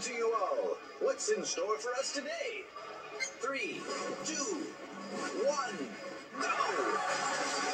to you all. What's in store for us today? Three, two, one, go!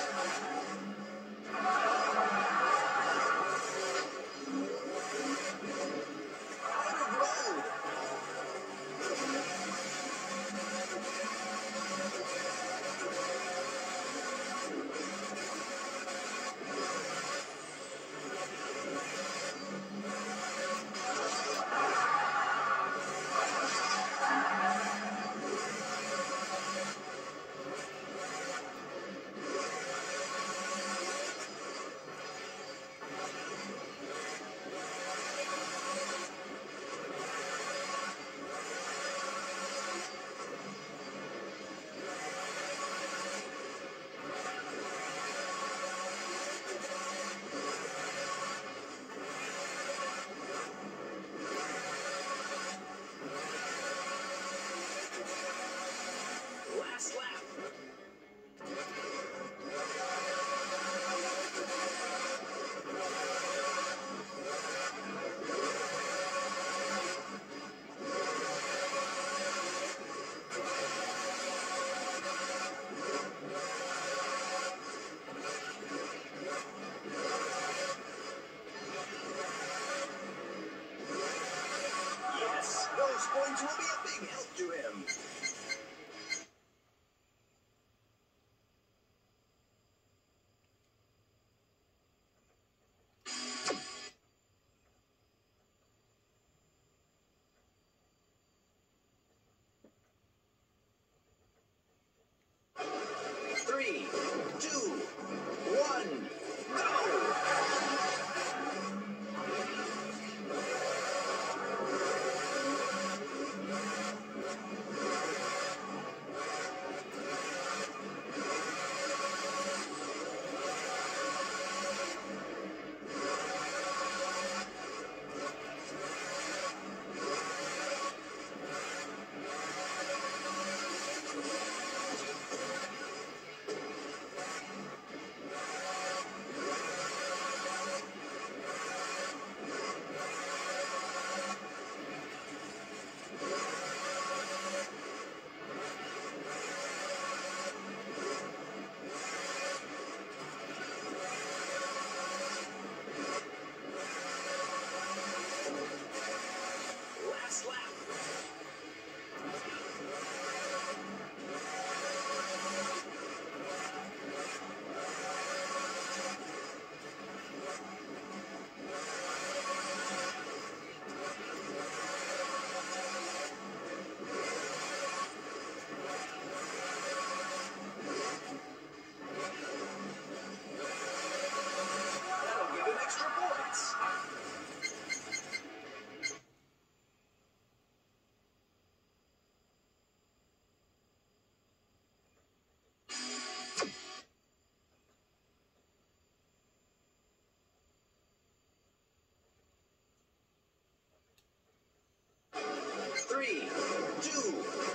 Two,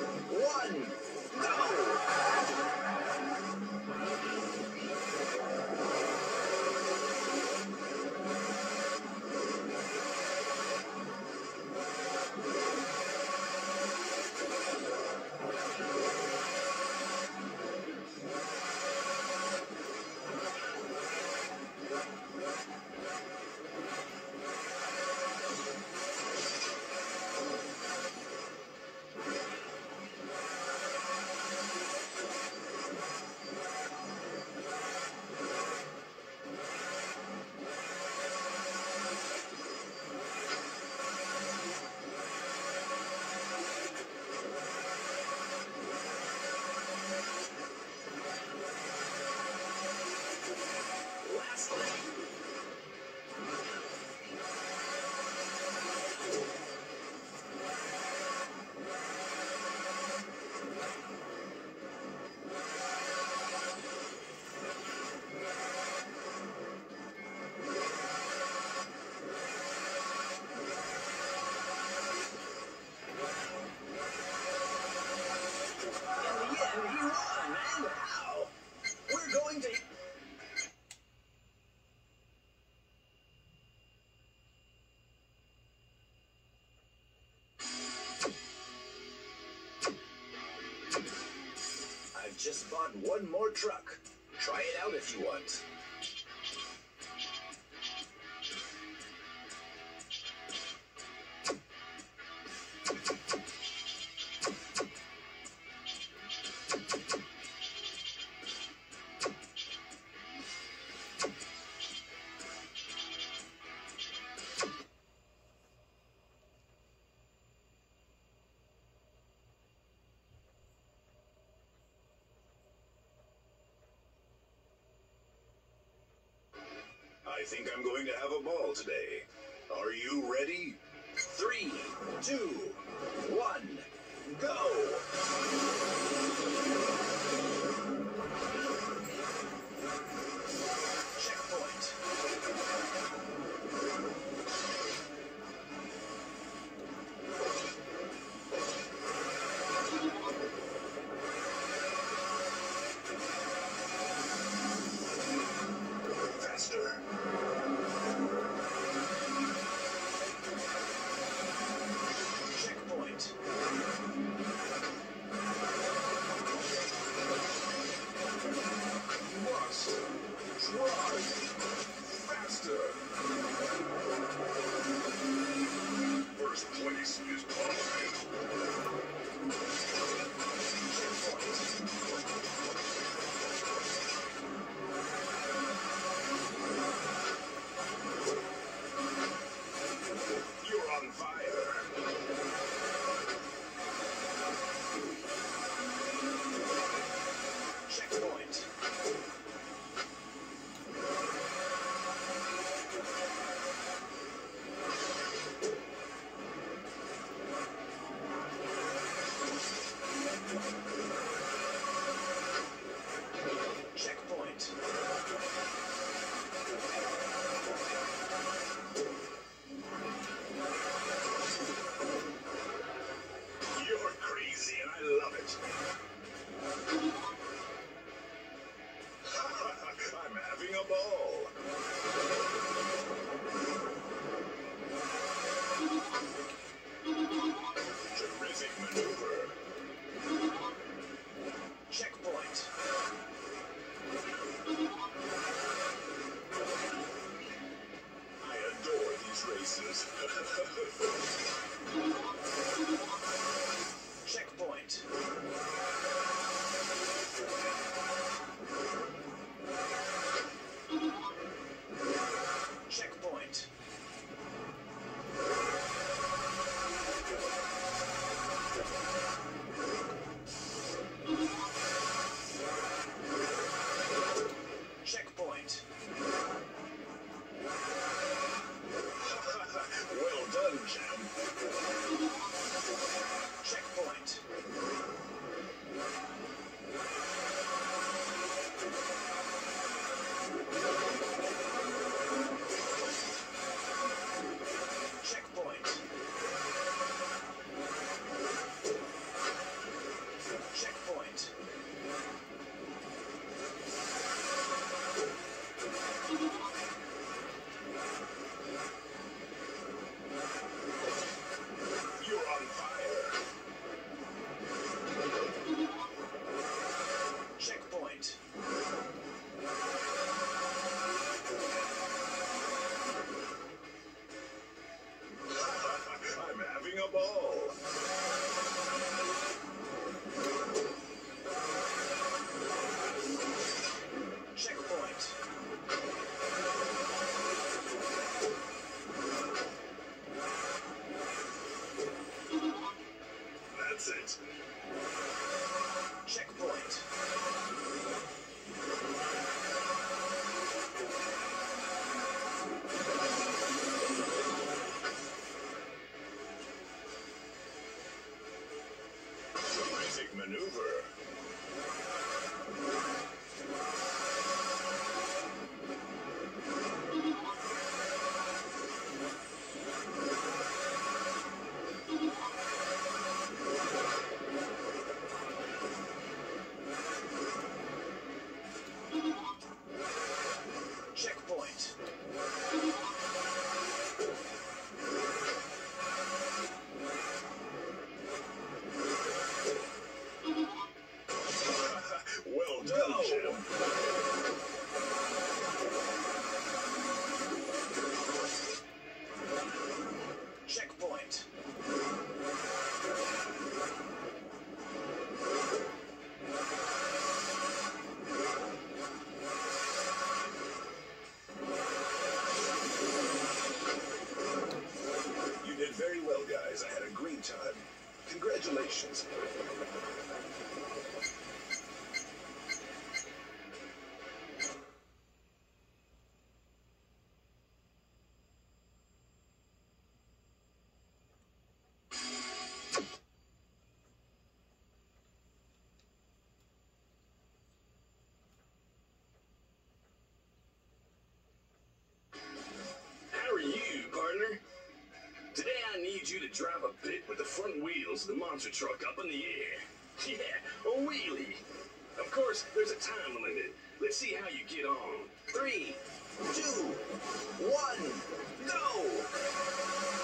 we're going to. I've just bought one more truck. Try it out if you want. think I'm going to have a ball today. Are you ready? Three, two, one, go! You to drive a bit with the front wheels of the monster truck up in the air. Yeah, a wheelie. Of course, there's a time limit. Let's see how you get on. Three, two, one, go!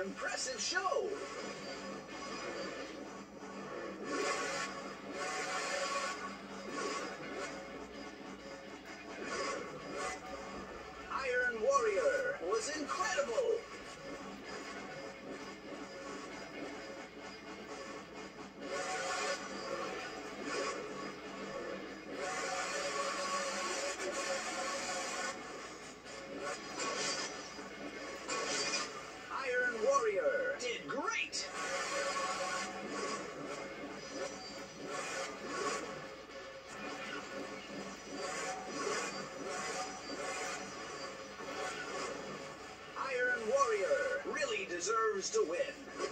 Impressive show! deserves to win.